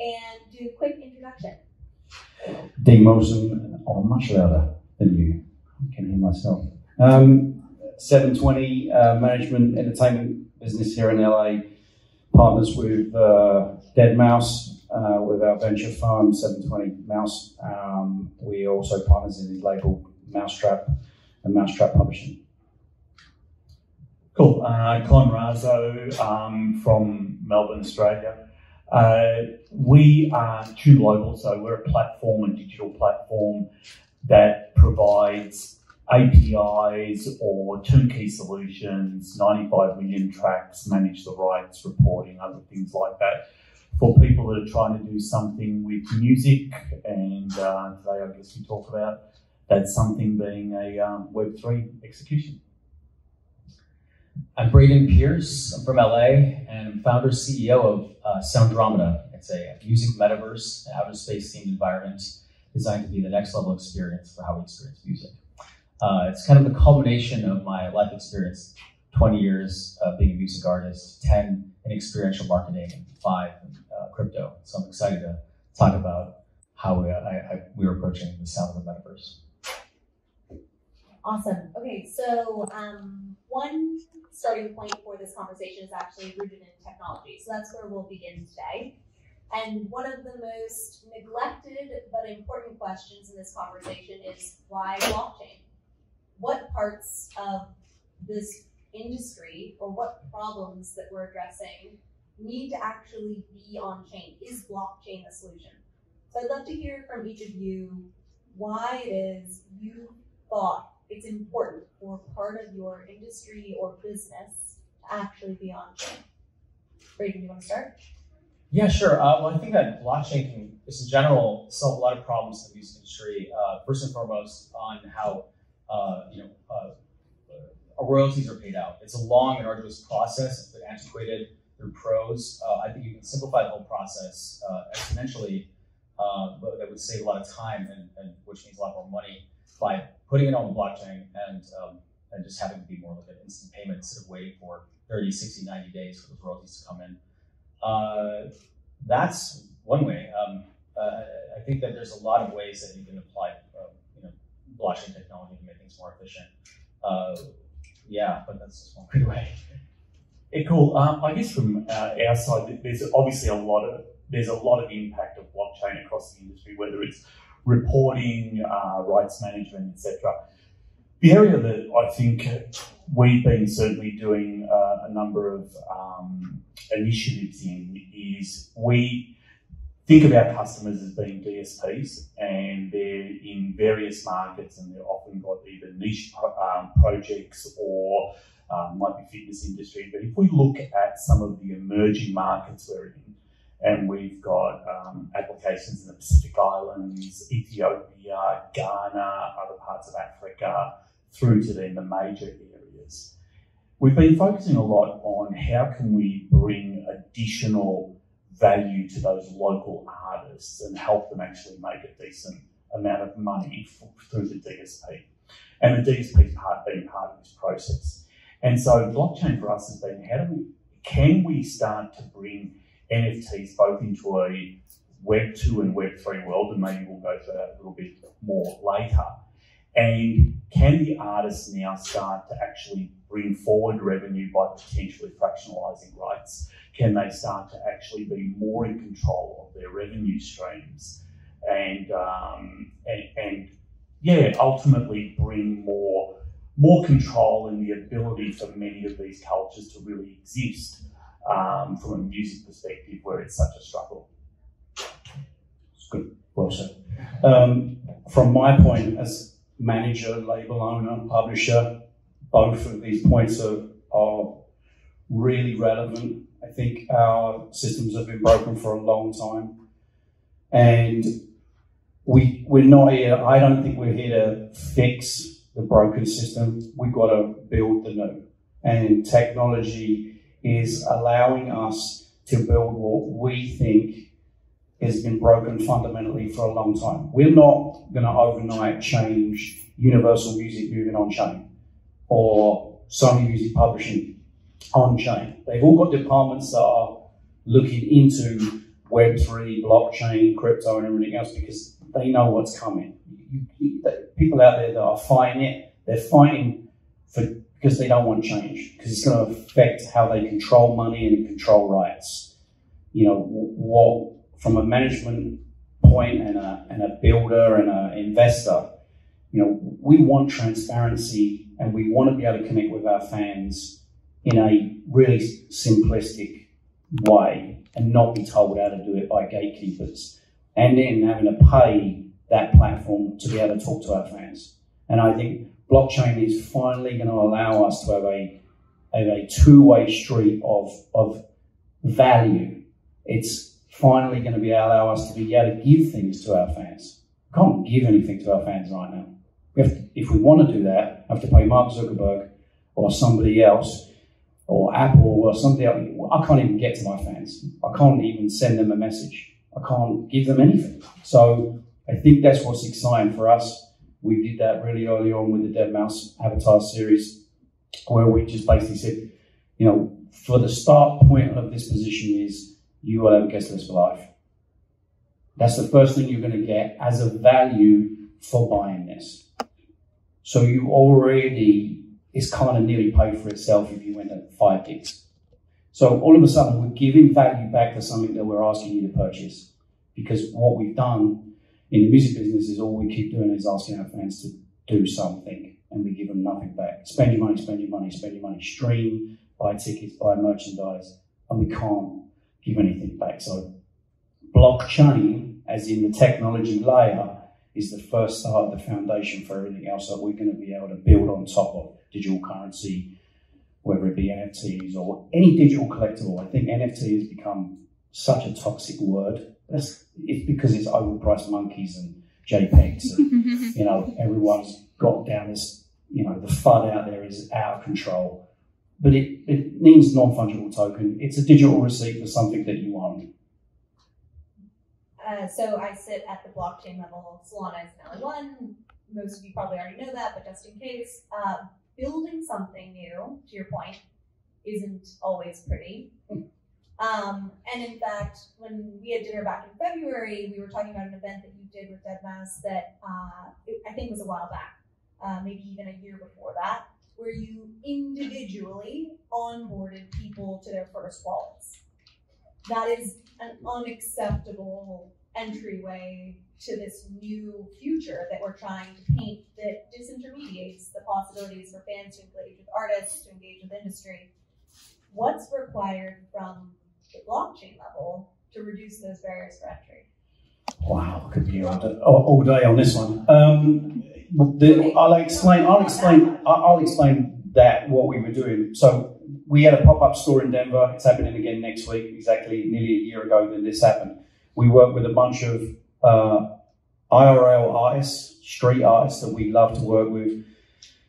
and do a quick introduction. Dean Wilson, oh, much louder than you. I can hear myself. Um, 720 uh, management entertainment business here in LA. Partners with uh, Deadmau5, uh, with our venture fund, 720 Mouse. Um, we also partners in the label mau5trap and mau5trap Publishing. Cool. Uh, Con Raso um, from Melbourne, Australia. Uh, we are Tuned Global, so we're a platform, a digital platform that provides APIs or turnkey solutions, 95 million tracks, manage the rights, reporting, other things like that for people that are trying to do something with music. And uh, today, I guess we talk about that something being a um, Web3 execution. I'm Brayden Pierce. I'm from LA and I'm founder CEO of uh, Soundromeda. It's a music metaverse, an outer space themed environment designed to be the next level experience for how we experience music. Uh, it's kind of the culmination of my life experience 20 years of being a music artist, 10 in experiential marketing, and five in uh, crypto. So I'm excited to talk about how we, I, I, we are approaching the sound of the metaverse. Awesome. Okay, so um, one starting point for this conversation is actually rooted in technology. So that's where we'll begin today. And one of the most neglected but important questions in this conversation is why blockchain? What parts of this industry or what problems that we're addressing need to actually be on chain? Is blockchain a solution? So I'd love to hear from each of you why it is you thought it's important for part of your industry or business to actually be on chain. Do you want to start? Yeah, sure. Uh, well, I think that blockchain can, just in general, solve a lot of problems in the music industry. Uh, first and foremost, on how uh, you know uh, royalties are paid out. It's a long and arduous process. It's been antiquated through PROs. Uh, I think you can simplify the whole process uh, exponentially, but that would save a lot of time and, and which means a lot more money by putting it on the blockchain and um, and just having to be more like an instant payment instead of waiting for 30, 60, 90 days for those royalties to come in. Uh, that's one way. Um, uh, I think that there's a lot of ways that you can apply uh, you know, blockchain technology to make things more efficient. Uh, yeah, but that's just one good way. Yeah, cool. Um, I guess from uh, our side, there's obviously a lot of there's a lot of impact of blockchain across the industry, whether it's reporting, uh, rights management, etc. The area that I think we've been certainly doing uh, a number of um, initiatives in is we think of our customers as being DSPs and they're in various markets and they're often got either niche um, projects or um, might be fitness industry. But if we look at some of the emerging markets we're in, and we've got um, applications in the Pacific Islands, Ethiopia, Ghana, other parts of Africa, through to then the major areas. We've been focusing a lot on how can we bring additional value to those local artists and help them actually make a decent amount of money through the DSP. And the DSP part being part of this process. And so blockchain for us has been how do we can we start to bring NFTs both into a Web 2 and Web 3 world, and maybe we'll go through that a little bit more later. And can the artists now start to actually bring forward revenue by potentially fractionalizing rights? Can they start to actually be more in control of their revenue streams? And, um, and, and yeah, ultimately bring more, more control and the ability for many of these cultures to really exist um, from a music perspective where it's such a struggle. It's good, well said. Um, from my point as manager, label owner, publisher, both of these points are, are really relevant. I think our systems have been broken for a long time. And we, we're not here, I don't think we're here to fix the broken system. We've got to build the new. And technology is allowing us to build what we think has been broken fundamentally for a long time. We're not going to overnight change Universal Music moving on chain or Sony Music Publishing on chain. They've all got departments that are looking into Web3, blockchain, crypto, and everything else because they know what's coming. People out there that are fighting it, they're fighting for because they don't want change because it's going to affect how they control money and control rights. You know, what from a management point and a, and a builder and an investor, you know, we want transparency and we want to be able to connect with our fans in a really simplistic way and not be told how to do it by gatekeepers. And then having to pay that platform to be able to talk to our fans. And I think blockchain is finally going to allow us to have a, have a two-way street of, of value. It's finally going to be allow us to be able to give things to our fans. We can't give anything to our fans right now. We to, if we want to do that, have to pay Mark Zuckerberg or somebody else or Apple or somebody else. I can't even get to my fans. I can't even send them a message. I can't give them anything. So I think that's what's exciting for us. We did that really early on with the Deadmau5 Avatar series, where we just basically said, you know, for the start point of this position is you will have a guest list for life. That's the first thing you're going to get as a value for buying this. So you already, it's kind of nearly paid for itself if you went at five gigs. So all of a sudden, we're giving value back for something that we're asking you to purchase. Because what we've done in the music business is all we keep doing is asking our fans to do something and we give them nothing back. Spend your money, spend your money, spend your money. Stream, buy tickets, buy merchandise, and we can't give anything back. So blockchain, as in the technology layer, is the first start, the foundation for everything else that we're going to be able to build on top of digital currency, whether it be NFTs or any digital collectible. I think NFT has become such a toxic word. It's, it's because it's overpriced monkeys and JPEGs. And, you know, everyone's got down this, you know, the FUD out there is out of control. But it, it means non fungible token. It's a digital receipt for something that you own. Uh, so I sit at the blockchain level. Solana is now one. Most of you probably already know that, but just in case, uh, building something new, to your point, isn't always pretty. Um, and in fact, when we had dinner back in February, we were talking about an event that you did with Deadmau5 that uh, it, I think was a while back, uh, maybe even a year before that, where you individually onboarded people to their first wallets. That is an unacceptable entryway to this new future that we're trying to paint that disintermediates the possibilities for fans to engage with artists, to engage with industry. What's required from the blockchain level to reduce those barriers for entry? Wow, could be all, all day on this one. Um, the, I'll explain. I'll explain. I'll explain that what we were doing. So we had a pop up store in Denver. It's happening again next week. Exactly nearly a year ago that this happened we work with a bunch of uh, IRL artists, street artists that we love to work with,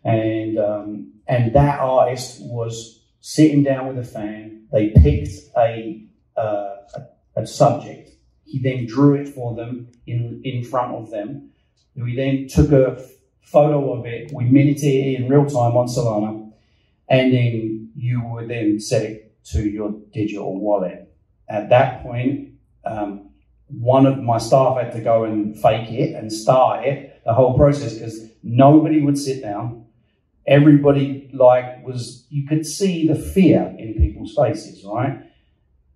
and um, and that artist was sitting down with a fan. They picked a, uh, a, subject. He then drew it for them in in front of them. We then took a photo of it. We minuted it in real time on Solana, and then you would then set it to your digital wallet. At that point, um, one of my staff had to go and fake it and start it, the whole process, because nobody would sit down. Everybody like was you could see the fear in people's faces, right?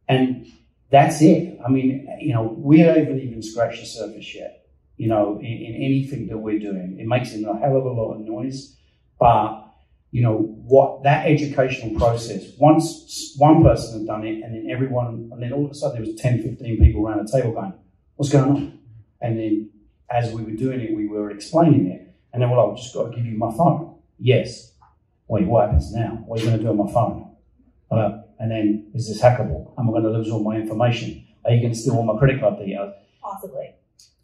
And that's it. I mean, you know, we haven't even scratched the surface yet. You know, in, in anything that we're doing, it makes a hell of a lot of noise, but you know what that educational process once one person had done it and then everyone and then all of a sudden there was 10 15 people around the table going what's going on and then as we were doing it we were explaining it and then well i've just got to give you my phone yes wait what happens now what are you going to do on my phone uh, and then is this hackable am i going to lose all my information are you going to steal all my credit card details possibly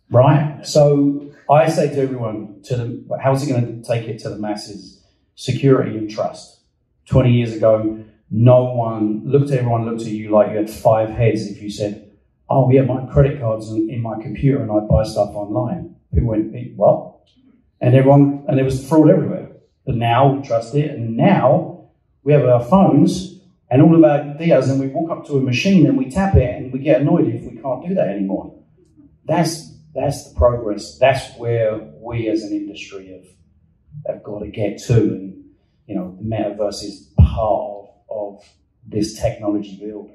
right so i say to everyone to the how's it going to take it to the masses security and trust. 20 years ago, no one looked at everyone looked at you like you had five heads if you said, Oh, yeah, my credit card's in my computer and I buy stuff online. People went, What? And everyone, and there was fraud everywhere. But now we trust it, and now we have our phones, and all of our DAOs, and we walk up to a machine and we tap it and we get annoyed if we can't do that anymore. That's that's the progress. That's where we as an industry have have got to get to, and you know, the metaverse is part of, of this technology build.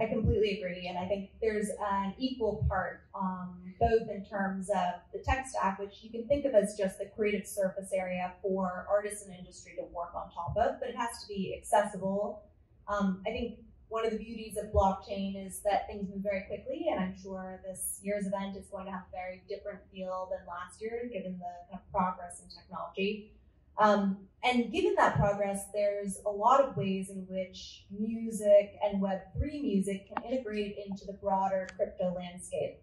I completely agree, and I think there's an equal part, um, both in terms of the tech stack, which you can think of as just the creative surface area for artists and industry to work on top of, but it has to be accessible. Um, I think one of the beauties of blockchain is that things move very quickly, and I'm sure this year's event is going to have a very different feel than last year, given the kind of progress in technology. Um, and given that progress, there's a lot of ways in which music and Web3 music can integrate into the broader crypto landscape.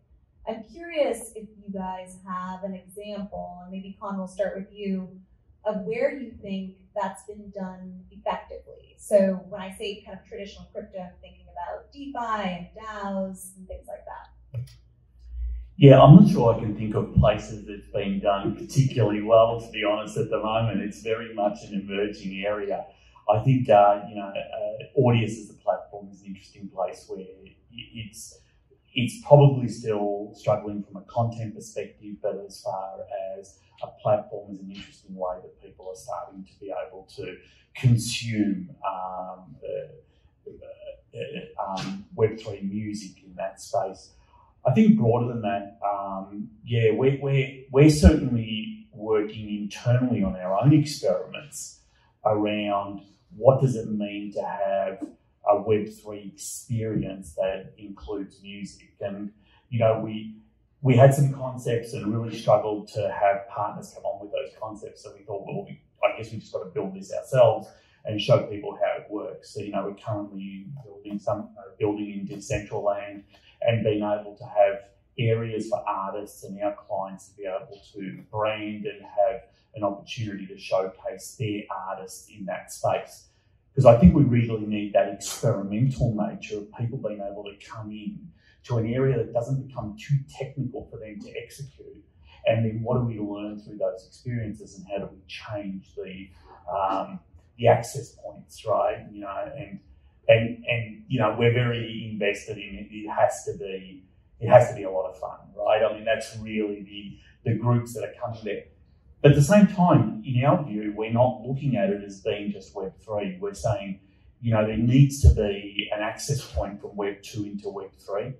I'm curious if you guys have an example, and maybe Con will start with you, of where you think that's been done effectively. So when I say kind of traditional crypto, I'm thinking about DeFi and DAOs and things like that. Yeah, I'm not sure I can think of places that's been done particularly well, to be honest, at the moment. It's very much an emerging area. I think, uh, you know, uh, Audius as a platform is an interesting place where it's it's probably still struggling from a content perspective, but as far as a platform is an interesting way that people are starting to be able to consume um, uh, uh, um, Web3 music in that space. I think broader than that, um, yeah, we're, we're, we're certainly working internally on our own experiments around what does it mean to have a Web3 experience that includes music. And, you know, we, we had some concepts and really struggled to have partners come on with those concepts. So we thought, well, we, I guess we just got to build this ourselves and show people how it works. So, you know, we're currently building some, uh, building in Decentraland and being able to have areas for artists and our clients to be able to brand and have an opportunity to showcase their artists in that space. Because I think we really need that experimental nature of people being able to come in to an area that doesn't become too technical for them to execute. And then what do we learn through those experiences and how do we change the um, the access points, right? You know, and and and you know we're very invested in it. It has to be it has to be a lot of fun, right? I mean that's really the the groups that are coming there. But at the same time, in our view, we're not looking at it as being just Web three. We're saying, you know, there needs to be an access point from Web two into Web three,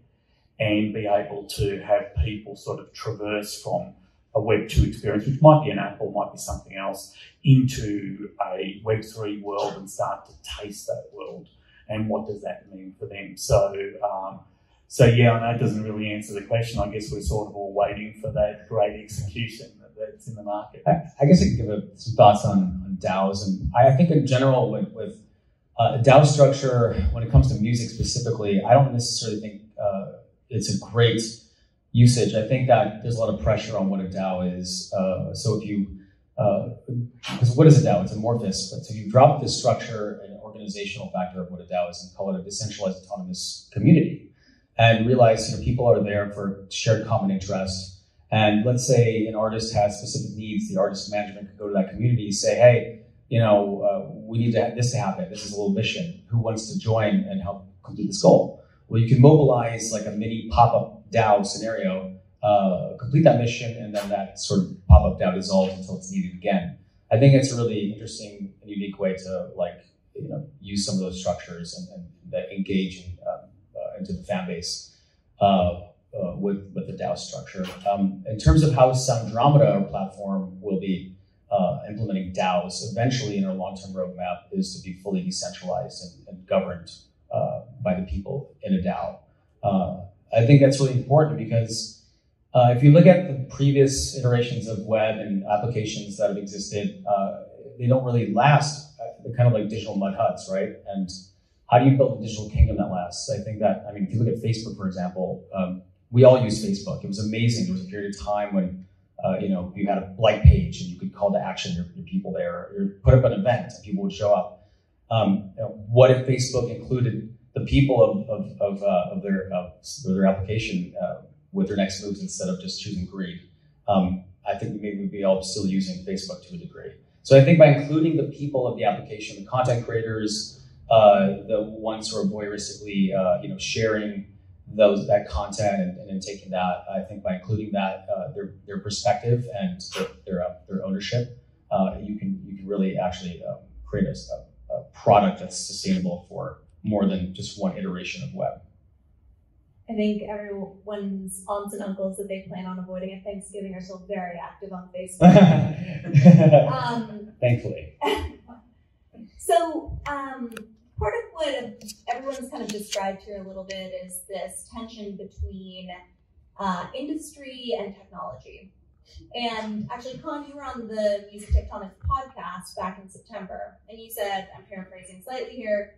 and be able to have people sort of traverse from a Web 2 experience, which might be an app or might be something else, into a Web 3 world and start to taste that world and what does that mean for them? So, um, so yeah, know it doesn't really answer the question. I guess we're sort of all waiting for that great execution that's in the market. I, I guess I could give a, some thoughts on, on DAOs, and I, I think in general with, with uh, DAO structure, when it comes to music specifically, I don't necessarily think uh, it's a great usage. I think that there's a lot of pressure on what a DAO is. Uh, so if you because uh, what is a DAO? It's amorphous. But so you drop this structure and organizational factor of what a DAO is and call it a decentralized autonomous community, and realize you know people are there for shared common interest. And let's say an artist has specific needs, the artist management could go to that community, say, hey, you know, uh, we need to have this to happen. This is a little mission. Who wants to join and help complete this goal? Well, you can mobilize like a mini pop-up DAO scenario uh, complete that mission, and then that sort of pop up DAO dissolves until it's needed again. I think it's a really interesting and unique way to like you know use some of those structures and, and that engage in, um, uh, into the fan base uh, uh with with the DAO structure. Um, in terms of how Soundromeda, our platform, will be uh, implementing DAOs eventually in our long term roadmap is to be fully decentralized and, and governed uh, by the people in a DAO. I think that's really important because uh, if you look at the previous iterations of web and applications that have existed, uh, they don't really last. They're kind of like digital mud huts, right? And how do you build a digital kingdom that lasts? I think that, I mean, if you look at Facebook, for example, um, we all use Facebook. It was amazing. There was a period of time when, uh, you know, you had a like page and you could call to action your, your people there, or put up an event and people would show up. Um, you know, what if Facebook included the people of, of, of, uh, of their, of their application uh, with their next moves instead of just choosing greed. Um, I think maybe we'd be all still using Facebook to a degree. So I think by including the people of the application, the content creators, uh, the ones who are voyeuristically, uh, you know, sharing those that content and, and then taking that, I think by including that, uh, their their perspective and their their, uh, their ownership, uh, you can you can really actually um, create a, a product that's sustainable for more than just one iteration of web. I think everyone's aunts and uncles that they plan on avoiding at Thanksgiving are still very active on Facebook. um, Thankfully. so, um, part of what everyone's kind of described here a little bit is this tension between uh, industry and technology. And actually, Con, you were on the Music Tectonics podcast back in September, and you said, I'm paraphrasing slightly here,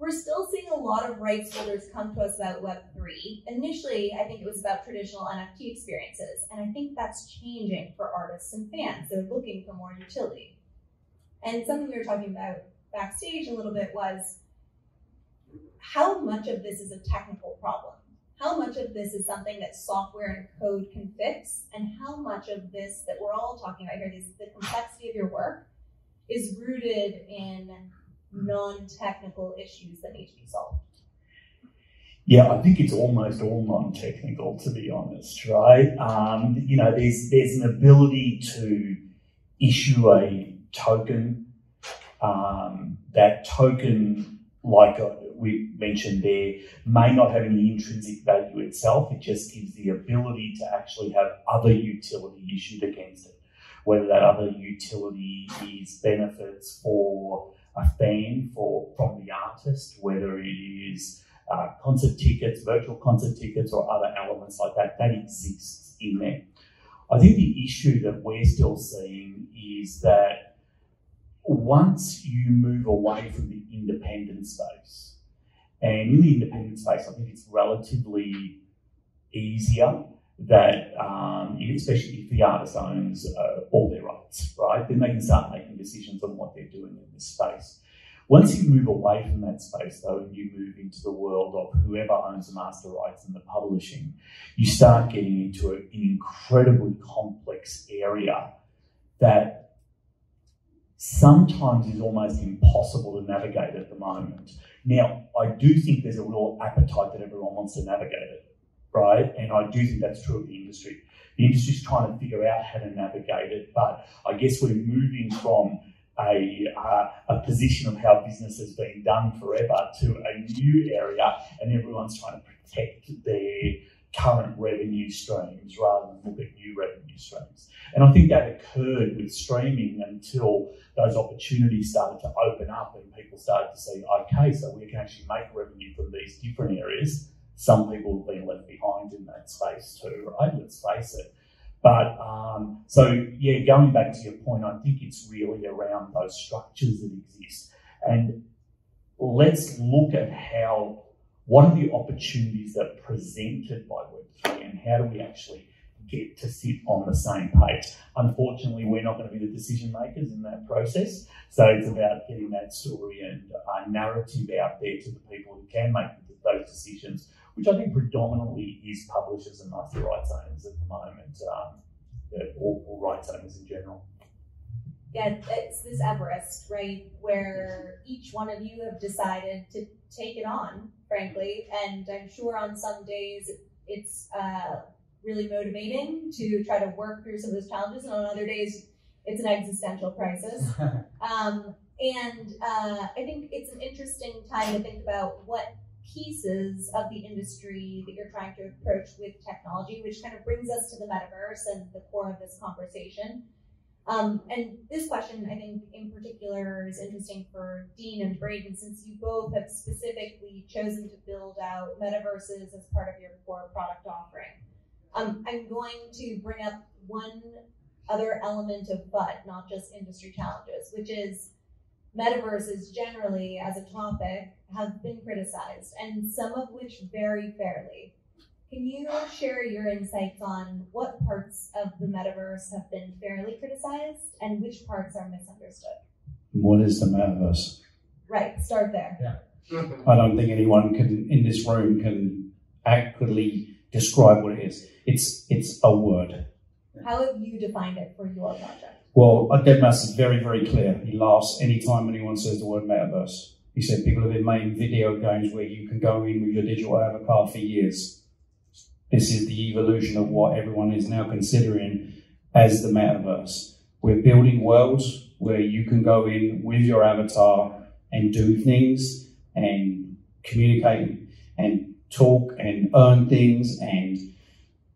we're still seeing a lot of rights holders come to us about Web3. Initially, I think it was about traditional NFT experiences, and I think that's changing for artists and fans. They're looking for more utility. And something we were talking about backstage a little bit was how much of this is a technical problem? How much of this is something that software and code can fix? And how much of this that we're all talking about here, this, the complexity of your work, is rooted in non-technical issues that need to be solved? Yeah, I think it's almost all non-technical, to be honest, right? Um, you know, there's there's an ability to issue a token. Um, that token, like uh, we mentioned there, may not have any intrinsic value itself. It just gives the ability to actually have other utility issued against it. Whether that other utility is benefits for a fan for from the artist, whether it is uh, concert tickets, virtual concert tickets, or other elements like that, that exists in there. I think the issue that we're still seeing is that once you move away from the independent space, and in the independent space, I think it's relatively easier that, um, especially if the artist owns uh, all their rights, right, then they can start making decisions on what they're doing in this space. Once you move away from that space, though, and you move into the world of whoever owns the master rights and the publishing, you start getting into an incredibly complex area that sometimes is almost impossible to navigate at the moment. Now, I do think there's a real appetite that everyone wants to navigate it right? And I do think that's true of the industry. The industry's trying to figure out how to navigate it, but I guess we're moving from a, uh, a position of how business has been done forever to a new area, and everyone's trying to protect their current revenue streams rather than look at new revenue streams. And I think that occurred with streaming until those opportunities started to open up and people started to see, okay, so we can actually make revenue from these different areas some people have been left behind in that space too, right? Let's face it. But um, so, yeah, going back to your point, I think it's really around those structures that exist. And let's look at how, what are the opportunities that are presented by Web3 and how do we actually get to sit on the same page? Unfortunately, we're not going to be the decision makers in that process. So it's about getting that story and uh, narrative out there to the people who can make those decisions which I think predominantly is publishers and master rights owners at the moment, um, or, or rights owners in general. Yeah, it's this Everest, right, where each one of you have decided to take it on, frankly, and I'm sure on some days it's uh, really motivating to try to work through some of those challenges, and on other days it's an existential crisis. um, and uh, I think it's an interesting time to think about what pieces of the industry that you're trying to approach with technology, which kind of brings us to the metaverse and the core of this conversation. Um, and this question, I think, in particular, is interesting for Dean and Brayden, since you both have specifically chosen to build out metaverses as part of your core product offering. Um, I'm going to bring up one other element of but, not just industry challenges, which is metaverses generally as a topic have been criticized, and some of which very fairly. Can you share your insights on what parts of the metaverse have been fairly criticized and which parts are misunderstood? What is the metaverse? Right, start there. Yeah. Mm-hmm. I don't think anyone can in this room can accurately describe what it is. It's it's a word. How have you defined it for your project? Well, uh, Deadmau5 is very, very clear. He laughs anytime anyone says the word metaverse. He said people have been making video games where you can go in with your digital avatar for years. This is the evolution of what everyone is now considering as the metaverse. We're building worlds where you can go in with your avatar and do things and communicate and talk and earn things and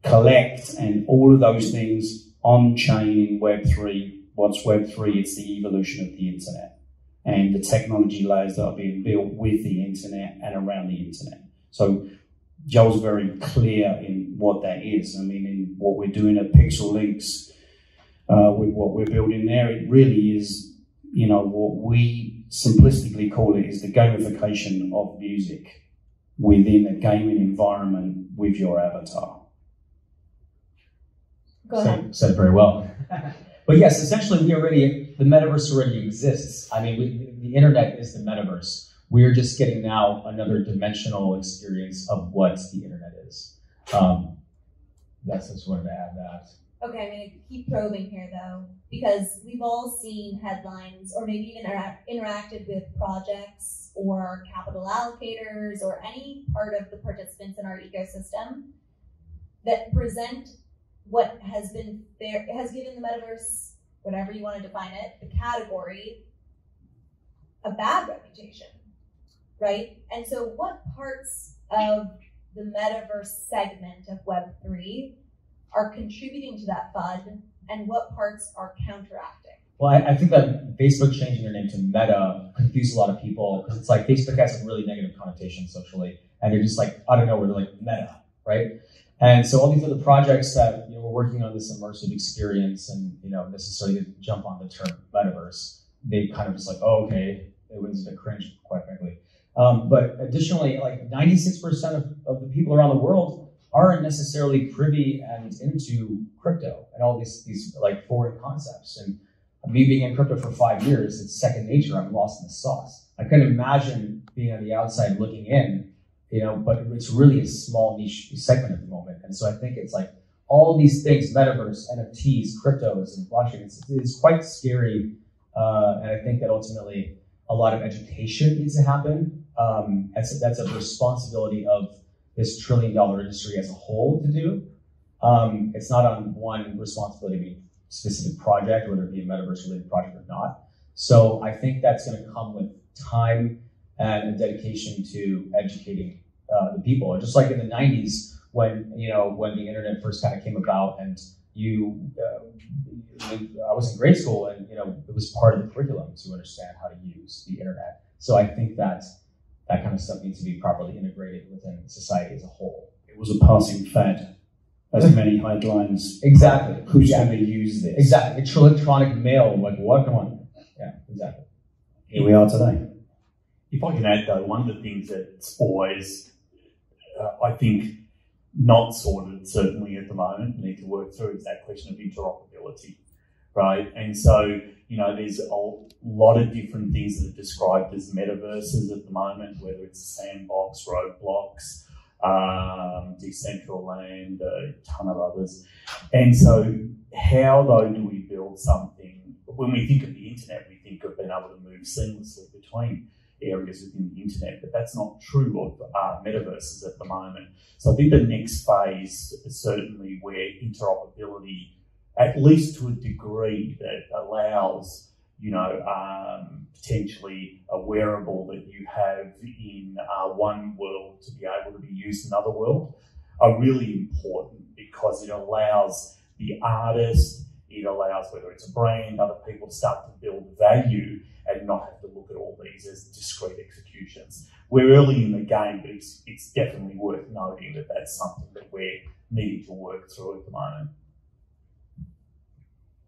collect and all of those things on chain in Web3. What's Web3? It's the evolution of the internet and the technology layers that are being built with the internet and around the internet. So Joel's very clear in what that is. I mean, in what we're doing at Pixelynx, uh, with what we're building there, it really is, you know, what we simplistically call it is the gamification of music within a gaming environment with your avatar. Go ahead. Said, said it very well. but yes, essentially, we already the metaverse already exists. I mean, we, the internet is the metaverse. We are just getting now another dimensional experience of what the internet is. Um, that's just wanted to add that. Okay, I'm going to keep probing here though, because we've all seen headlines or maybe even intera- interacted with projects or capital allocators or any part of the participants in our ecosystem that present what has been there, has given the metaverse, whatever you want to define it, the category, a bad reputation, right? And so, what parts of the metaverse segment of Web3 are contributing to that FUD and what parts are counteracting? Well, I, I think that Facebook changing their name to Meta confused a lot of people because it's like Facebook has a really negative connotation socially, and they're just like out of nowhere they're like Meta, right? And so all these other projects that know, working on this immersive experience, and you know necessarily jump on the term metaverse, they kind of just like, oh, okay, it was a cringe, quite frankly. Um, but additionally, like 96% of, of the people around the world aren't necessarily privy and into crypto and all these these like foreign concepts. And me being in crypto for five years, it's second nature. I'm lost in the sauce. I couldn't imagine being on the outside looking in, you know, but it's really a small niche segment at the moment. And so I think it's like all these things, metaverse, NFTs, cryptos, and blockchain, it's, it's quite scary. Uh, and I think that ultimately a lot of education needs to happen. Um, so that's a responsibility of this trillion dollar industry as a whole to do. Um, it's not on one responsibility of a specific project, whether it be a metaverse related project or not. So I think that's going to come with time and dedication to educating uh, the people. Just like in the 90s when, you know, when the internet first kind of came about and you, uh, I was in grade school and, you know, it was part of the curriculum to understand how to use the internet. So I think that that kind of stuff needs to be properly integrated within society as a whole. It was a passing fad. As many headlines. Exactly. Who's Yeah. going to use this? Exactly. It's electronic mail. Like what? Come on. Yeah. Exactly. Here we are today. If I can add though, one of the things that's always, uh, I think, not sorted certainly at the moment, need to work through is that question of interoperability, right? And so, you know, there's a lot of different things that are described as metaverses at the moment, whether it's Sandbox, Roblox, um, Decentraland, a ton of others. And so, how though do we build something? When we think of the internet, we think of being able to move seamlessly between areas within the internet, but that's not true of uh, metaverses at the moment. So I think the next phase is certainly where interoperability, at least to a degree, that allows you know um, potentially a wearable that you have in uh, one world to be able to be used in another world, are really important because it allows the artist, it allows whether it's a brand, other people to start to build value and not have to look at all these as discrete executions. We're early in the game, but it's, it's definitely worth noting that that's something that we're needing to work through at the moment.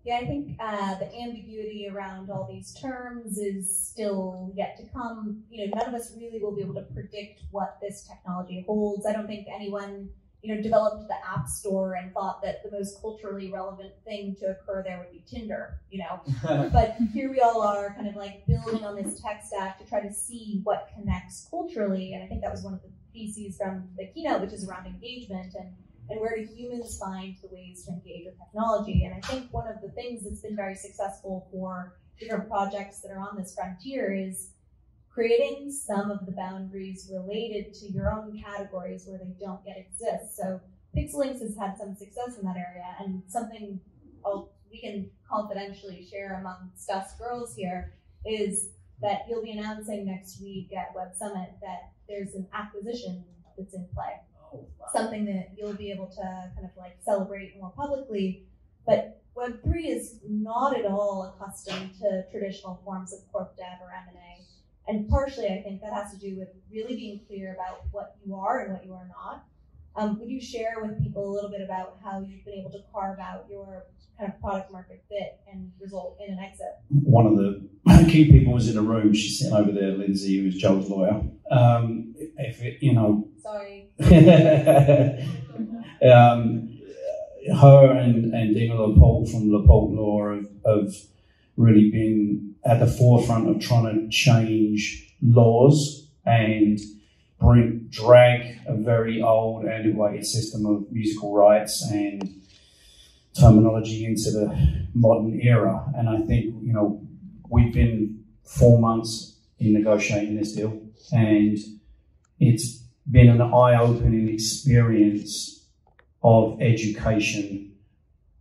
Yeah, I think uh, the ambiguity around all these terms is still yet to come. You know, none of us really will be able to predict what this technology holds. I don't think anyone, you know, developed the App Store and thought that the most culturally relevant thing to occur there would be Tinder. You know, but here we all are, kind of like building on this tech stack to try to see what connects culturally. And I think that was one of the theses from the keynote, which is around engagement and and where do humans find the ways to engage with technology? And I think one of the things that's been very successful for different projects that are on this frontier is creating some of the boundaries related to your own categories where they don't yet exist. So Pixelynx has had some success in that area, and something I'll, we can confidentially share amongst us girls here is that you'll be announcing next week at Web Summit that there's an acquisition that's in play. Oh, wow. Something that you'll be able to kind of like celebrate more publicly. But Web3 is not at all accustomed to traditional forms of corp dev or M&A. And partially, I think that has to do with really being clear about what you are and what you are not. Um, would you share with people a little bit about how you've been able to carve out your kind of product market fit and result in an exit? One of the key people was in the room. She's sitting over there, Lindsay, who's Joel's lawyer. Um, if it, you know, Sorry. um, her and, and Dina LaPolt from LaPolt Law have, have really been at the forefront of trying to change laws and bring drag a very old antiquated system of musical rights and terminology into the modern era. And I think you know we've been four months in negotiating this deal, and it's been an eye-opening experience of education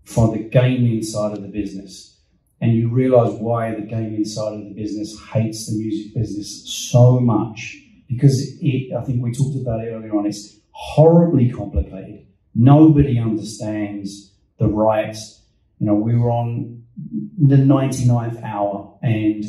for the gaming side of the business. And you realize why the gaming side of the business hates the music business so much because it, I think we talked about it earlier on, it's horribly complicated. Nobody understands the rights. You know, we were on the 99th hour and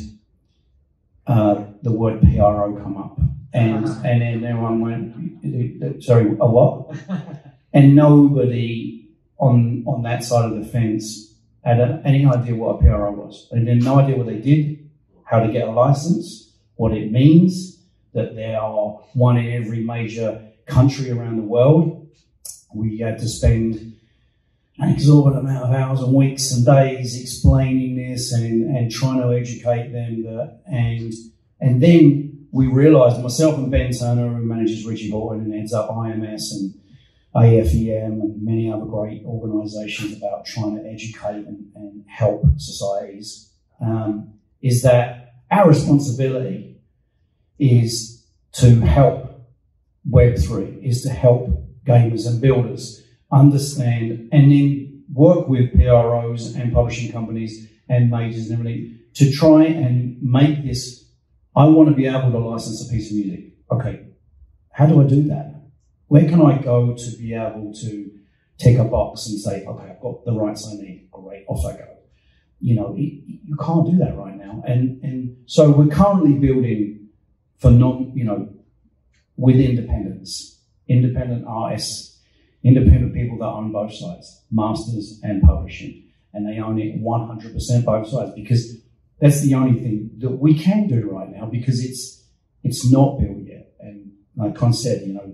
uh, the word PRO come up. And, and then everyone went, sorry, a what? and nobody on on that side of the fence had any idea what a PRO was. They had no idea what they did, how to get a license, what it means, that there are one in every major country around the world. We had to spend an exorbitant amount of hours and weeks and days explaining this and, and trying to educate them that and and then we realized myself and Ben Turner, who manages Richie Hawtin and heads up IMS and AFEM and many other great organizations about trying to educate and, and help societies, um, is that our responsibility is to help Web3, is to help gamers and builders understand and then work with PROs and publishing companies and majors and everything to try and make this. I want to be able to license a piece of music. Okay, how do I do that? Where can I go to be able to tick a box and say, okay, I've got the rights I need. Great, off I go. You know, it, you can't do that right now. And and so we're currently building for non, you know, with independence, independent artists, independent people that own both sides, masters and publishing, and they own it 100% both sides because that's the only thing that we can do right now because it's it's not built yet. And like Con said, you know,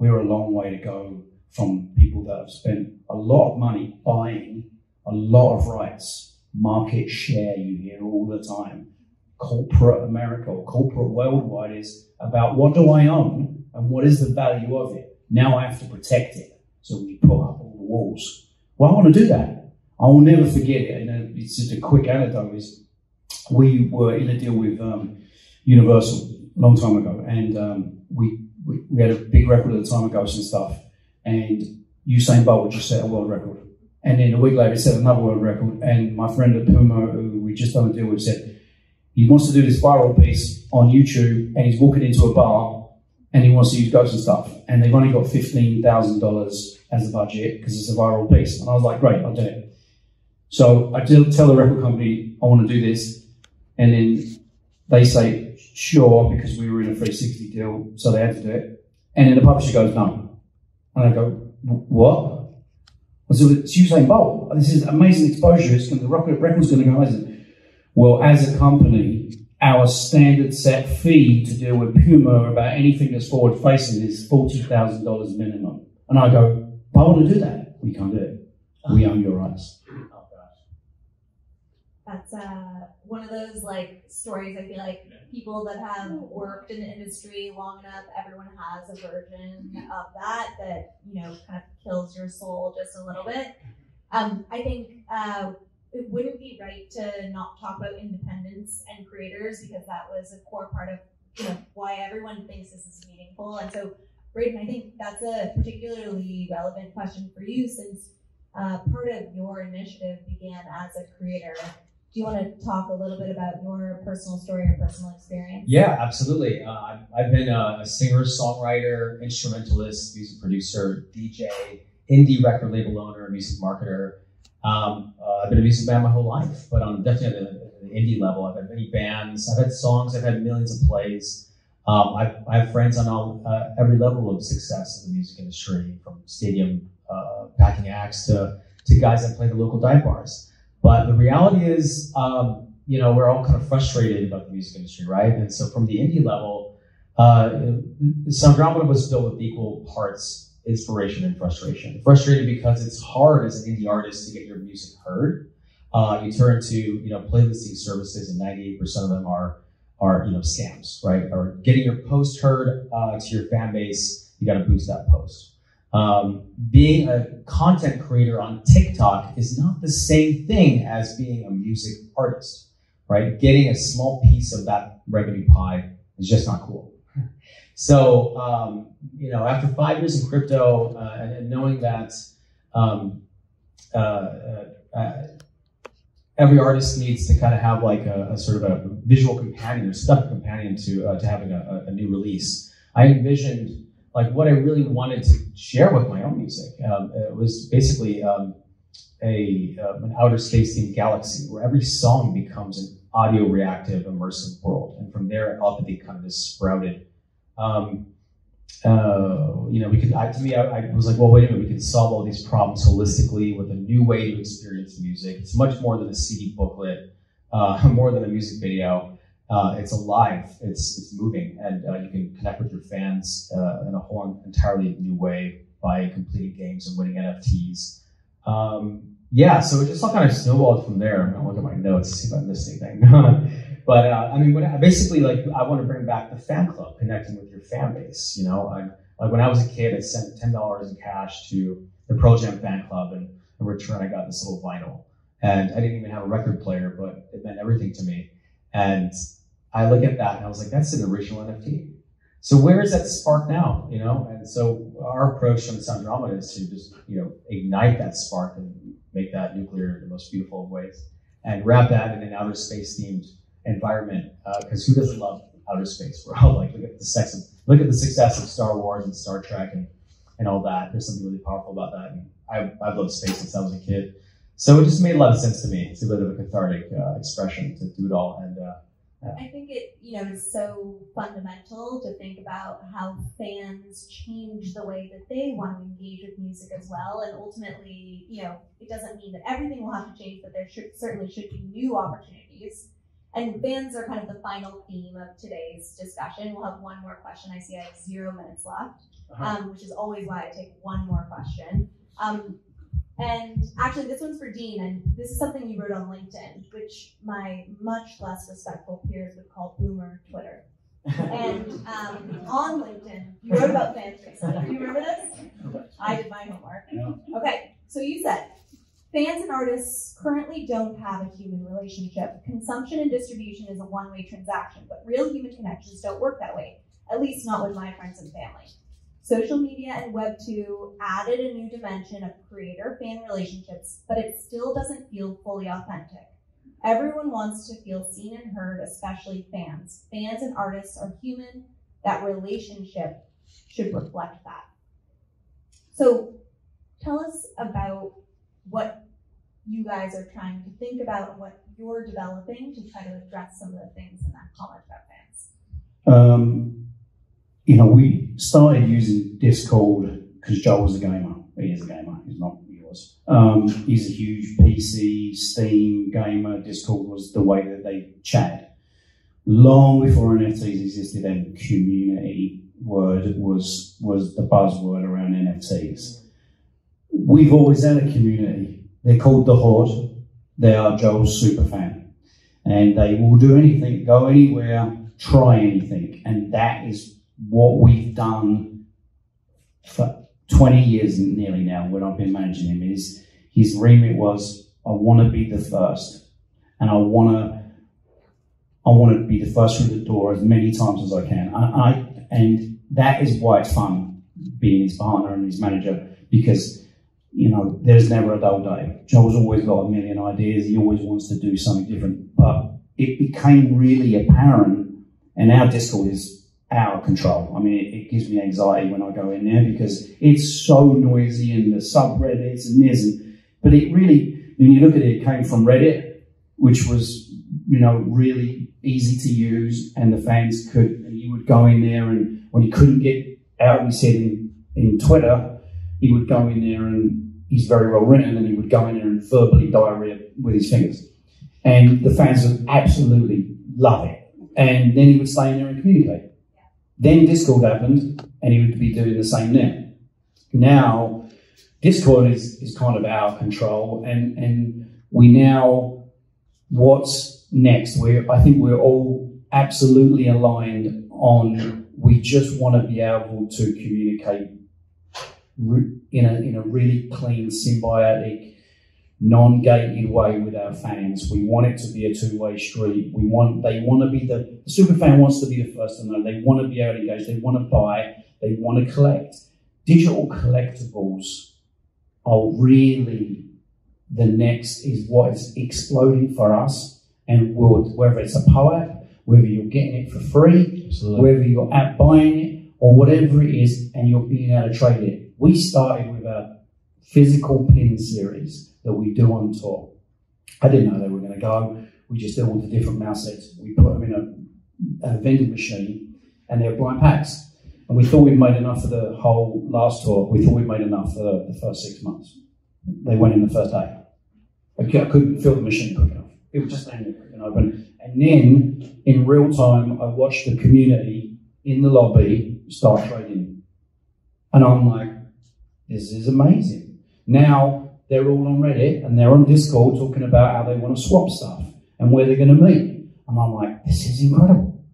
we're a long way to go from people that have spent a lot of money buying a lot of rights, market share you hear all the time. Corporate America or corporate worldwide is about what do I own and what is the value of it. Now I have to protect it. So we put up all the walls. Well, I want to do that. I will never forget it. And it's just a quick anecdote is we were in a deal with um, Universal a long time ago, and um, we, we, we had a big record at the time of Ghosts 'n' Stuff, and Usain Bolt just set a world record. And then a week later, he set another world record. And my friend at Puma, who we just done a deal with, said he wants to do this viral piece on YouTube, and he's walking into a bar, and he wants to use Ghosts 'n' Stuff. And they've only got fifteen thousand dollars as a budget because it's a viral piece. And I was like, great, I'll do it. So I tell the record company I want to do this, and then they say sure because we were in a 360 deal, so they had to do it. And then the publisher goes no, and I go what? I said it's Usain Bolt. This is amazing exposure. It's going, the record, record's going to go amazing. Well, as a company, our standard set fee to deal with Puma about anything that's forward facing is forty thousand dollars minimum. And I go, I want to do that. We can't do it. We own your rights. Oh. That's uh, one of those like stories. I feel like people that have worked in the industry long enough, everyone has a version of that that you know kind of kills your soul just a little bit. Um, I think uh, it wouldn't be right to not talk about independence and creators because that was a core part of you know why everyone thinks this is meaningful. And so, Brayden, I think that's a particularly relevant question for you since uh, part of your initiative began as a creator. Do you want to talk a little bit about your personal story or personal experience? Yeah, absolutely. Uh, I've, I've been a, a singer, songwriter, instrumentalist, music producer, DJ, indie record label owner, music marketer. Um, uh, I've been a music band my whole life, but on definitely at the, indie level, I've had many bands, I've had songs, I've had millions of plays. Um, I've, I have friends on all uh, every level of success in the music industry, from stadium uh, backing acts to to guys that play the local dive bars. But the reality is, um, you know, we're all kind of frustrated about the music industry, right? And so from the indie level, uh, Soundromeda was filled with equal parts inspiration and frustration. Frustrated because it's hard as an indie artist to get your music heard. Uh, you turn to you know playlisting services, and 98% of them are are you know scams, right? Or getting your post heard uh, to your fan base, you got to boost that post. Um, being a content creator on TikTok is not the same thing as being a music artist, right? Getting a small piece of that revenue pie is just not cool. So, um, you know, after five years in crypto uh, and, and, knowing that um, uh, uh, uh, every artist needs to kind of have like a, a, sort of a visual companion or stuff companion to, uh, to having a, a, new release, I envisioned like what I really wanted to share with my own music. Um, it was basically um, a um, an outer space themed galaxy where every song becomes an audio reactive immersive world, and from there, empathy kind of just sprouted um, uh, you know, we could, I, to me, I, I, was like, well, wait a minute, we can solve all these problems holistically with a new way to experience music. It's much more than a CD booklet, uh, more than a music video. Uh, it's alive, it's, it's moving, and uh, you can connect with your fans uh, in a whole entirely new way by completing games and winning NFTs. Um, yeah, so it just all kind of snowballed from there. Gonna look at my notes to see if I missed anything. But uh, I mean, what, basically, like I want to bring back the fan club, connecting with your fan base. You know, I, like when I was a kid, I sent ten dollars in cash to the Pearl Jam fan club, and in return, I got this little vinyl. And I didn't even have a record player, but it meant everything to me. And I look at that and I was like, that's an original NFT. So where is that spark now? You know, and so our approach from Soundromeda is to just you know ignite that spark and make that nuclear in the most beautiful ways, and wrap that in an outer space themed environment because uh, who doesn't love outer space? We're all like, look at the sex of, look at the success of Star Wars and Star Trek and, and all that. There's something really powerful about that. And I, I've loved space since I was a kid. So it just made a lot of sense to me. It's a bit of a cathartic uh, expression to do it all. And uh, yeah. I think it, you know, is so fundamental to think about how fans change the way that they want to engage with music as well. And ultimately, you know, it doesn't mean that everything will have to change, but there should, certainly should be new opportunities and bands are kind of the final theme of today's discussion. We'll have one more question. I see I have zero minutes left, uh-huh. um, which is always why I take one more question. Um, and actually, this one's for Dean, and this is something you wrote on LinkedIn, which my much less respectful peers would call boomer Twitter. and um, on LinkedIn, you wrote about fans recently. Do you remember this? I did my homework. Okay, so you said, Fans and artists currently don't have a human relationship. Consumption and distribution is a one way transaction, but real human connections don't work that way, at least not with my friends and family. Social media and Web2 added a new dimension of creator fan relationships, but it still doesn't feel fully authentic. Everyone wants to feel seen and heard, especially fans. Fans and artists are human. That relationship should reflect that. So, tell us about what you guys are trying to think about and what you're developing to try to address some of the things in that comment about fans? Um, you know, we started using Discord because Joel was a gamer. He is a gamer. He's not yours. Um, he's a huge PC, Steam gamer. Discord was the way that they chat. Long before NFTs existed and community word was was the buzzword around NFTs. We've always had a community. They're called the Horde. They are Joel's super fan. and they will do anything, go anywhere, try anything, and that is what we've done for 20 years nearly now when I've been managing him. Is his remit was I want to be the first, and I want to I want to be the first through the door as many times as I can. I, I and that is why it's fun being his partner and his manager because you know, there's never a dull day. Joel's always got a million ideas. He always wants to do something different. But it became really apparent, and our Discord is out of control. I mean, it, it gives me anxiety when I go in there because it's so noisy and the subreddits and this. And, but it really, when you look at it, it came from Reddit, which was, you know, really easy to use, and the fans could, and you would go in there, and when you couldn't get out, we said in, in Twitter, he would go in there and he's very well written and he would go in there and verbally diarrhea with his fingers. And the fans would absolutely love it. And then he would stay in there and communicate. Then Discord happened and he would be doing the same there. Now, Discord is, is kind of our control and, and we now, what's next? We're, I think we're all absolutely aligned on we just want to be able to communicate in a, in a really clean, symbiotic, non-gated way with our fans. We want it to be a two-way street. We want they want to be the, the super fan wants to be the first to know. They want to be able to engage. They want to buy. They want to collect. Digital collectibles are really the next is what is exploding for us. And whether it's a POAP, whether you're getting it for free, Absolutely. whether you're out buying it, or whatever it is, and you're being able to trade it we started with a physical pin series that we do on tour. I didn't know they were going to go. We just did all the different mouse sets. We put them in a, a vending machine, and they're blind packs. And we thought we'd made enough for the whole last tour. We thought we'd made enough for the first six months. They went in the first day. I couldn't fill the machine quick enough. It was just standing and open. And then, in real time, I watched the community in the lobby start trading. And I'm like, this is amazing. Now they're all on Reddit and they're on Discord talking about how they want to swap stuff and where they're going to meet. And I'm like, this is incredible.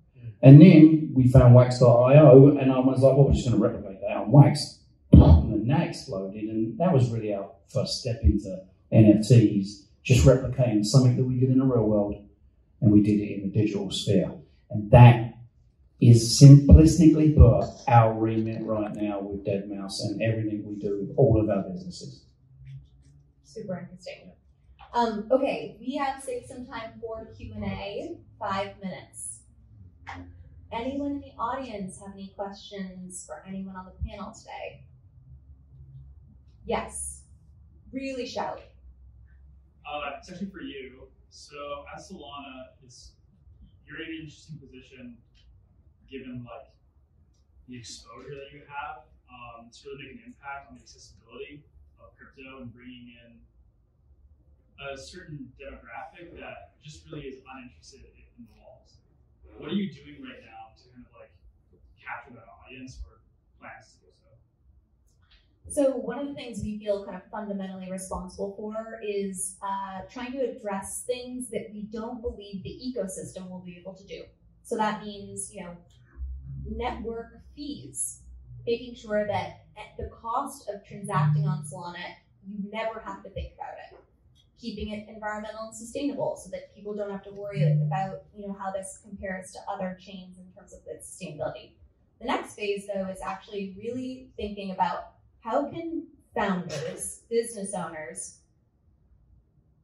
And then we found wax.io and I was like, well, we're just going to replicate that on Wax. And that exploded. And that was really our first step into NFTs, just replicating something that we did in the real world and we did it in the digital sphere. And that is simplistically put our remit right now with deadmau5 and everything we do with all of our businesses. Super interesting. Um, okay, we have saved some time for Q and A. Five minutes. Anyone in the audience have any questions for anyone on the panel today? Yes. Really shout. Uh, it's actually for you. So at Solana, you're in an interesting position given like the exposure that you have um, to really make an impact on the accessibility crypto and bringing in a certain demographic that just really is uninterested in the walls. What are you doing right now to kind of like capture that audience or plans to do so? So one of the things we feel kind of fundamentally responsible for is uh, trying to address things that we don't believe the ecosystem will be able to do. So that means, you know, network fees, making sure that at the cost of transacting on Solana, you never have to think about it. Keeping it environmental and sustainable so that people don't have to worry about, you know, how this compares to other chains in terms of sustainability. The next phase though is actually really thinking about how can founders, business owners,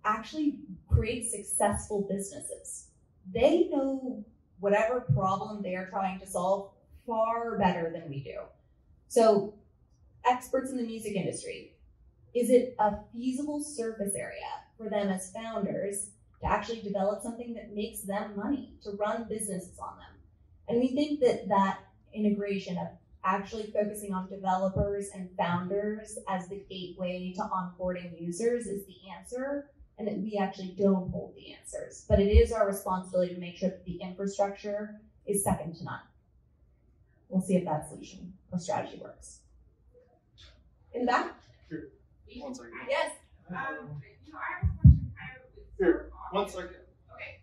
actually create successful businesses. They know whatever problem they're trying to solve far better than we do. So, experts in the music industry, is it a feasible surface area for them as founders to actually develop something that makes them money, to run businesses on them? And we think that that integration of actually focusing on developers and founders as the gateway to onboarding users is the answer and that we actually don't hold the answers. But it is our responsibility to make sure that the infrastructure is second to none. We'll see if that solution or strategy works. In the back? Sure. One second. Yes. Um, you know, I have a question kind of with Here, one second. Okay.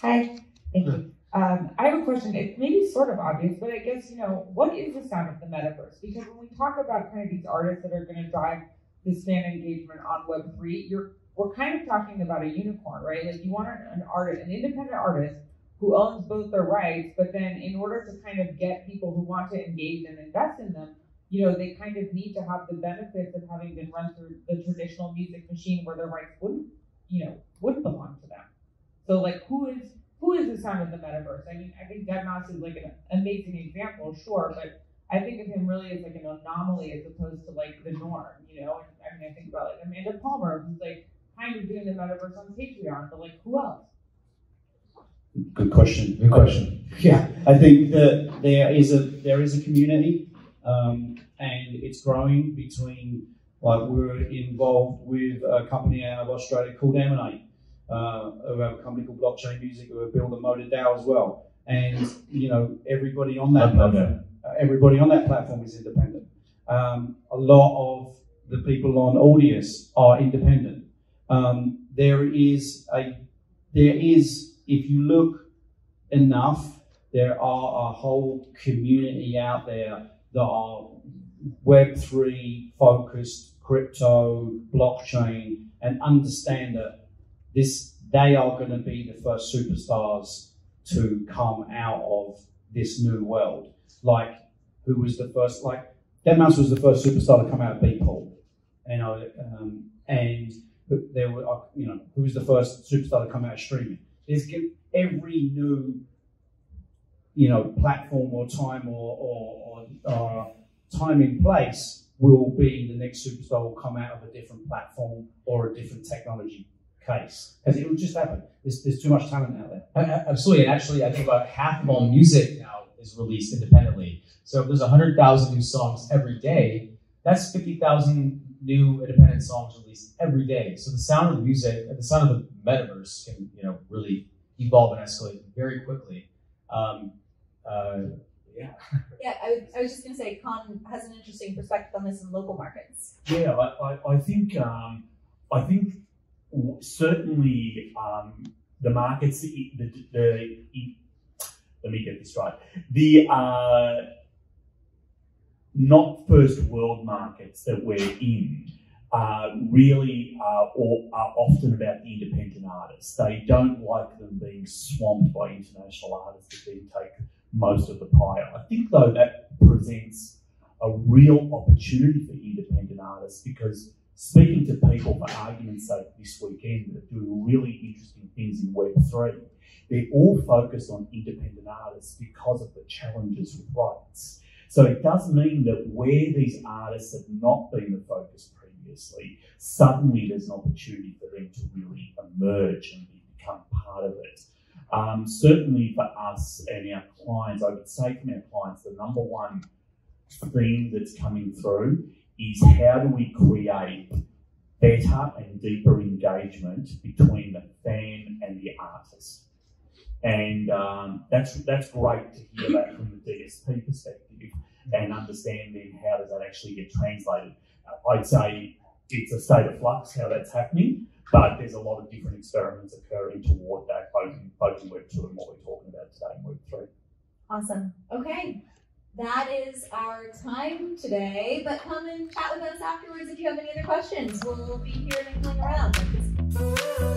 Hi, thank you. Um, I have a question. It may be sort of obvious, but I guess, you know, what is the sound of the metaverse? Because when we talk about kind of these artists that are going to drive this fan engagement on Web3, you're we're kind of talking about a unicorn, right? Like you want an, artist, an independent artist who owns both their rights, but then in order to kind of get people who want to engage and invest in them, you know, they kind of need to have the benefits of having been run through the traditional music machine where their rights wouldn't, you know, wouldn't belong to them. So like who is who is the sound of the metaverse? I mean, I think deadmau5 is like an amazing example, sure, but I think of him really as like an anomaly as opposed to like the norm, you know? I mean, I think about like Amanda Palmer, who's like kind of doing the metaverse on Patreon, but like who else? Good question. Good question. Yeah, I think that there is a there is a community, um, and it's growing between. Like we're involved with a company out of Australia called Emanate, uh, who have a company called Blockchain Music, who are building Motor DAO as well. And you know, everybody on that platform, uh, everybody on that platform is independent. Um, a lot of the people on Audius are independent. Um, there is a there is if you look enough, there are a whole community out there that are Web3 focused, crypto, blockchain, and understand that this they are going to be the first superstars to come out of this new world. Like, who was the first? Like, deadmau5 was the first superstar to come out of Beatport, you know, um, and there were, uh, you know, who was the first superstar to come out of streaming? There's every new, you know, platform or time or, or, or uh, time in place will be the next superstar will come out of a different platform or a different technology case because it will just happen. There's, there's too much talent out there. Absolutely, and actually, I think about half of all music now is released independently. So if there's hundred thousand new songs every day, that's fifty thousand new independent songs released every day. So the sound of the music, the sound of the metaverse, can you know really evolve and escalate very quickly. Um, uh, yeah. Yeah, I, would, I was just going to say, Con has an interesting perspective on this in local markets. Yeah, I, I, I think um, I think certainly um, the markets the, the, the let me get this right the uh, not first world markets that we're in uh, really are, or are often about independent artists. They don't like them being swamped by international artists that then take most of the pie. I think though that presents a real opportunity for independent artists because speaking to people for argument's sake this weekend that are doing really interesting things in Web3, they're all focused on independent artists because of the challenges with rights. So it does mean that where these artists have not been the focus previously, suddenly there's an opportunity for them to really emerge and become part of it. Um, certainly for us and our clients, I would say from our clients, the number one theme that's coming through is how do we create better and deeper engagement between the fan and the artist. And um, that's that's great to hear that from the DSP perspective and understanding how does that actually get translated. I'd say it's a state of flux how that's happening, but there's a lot of different experiments occurring toward that, both in, both in Web 2 and what we're talking about today in Web 3. Awesome. Okay. That is our time today, but come and chat with us afterwards if you have any other questions. We'll be here mingling around.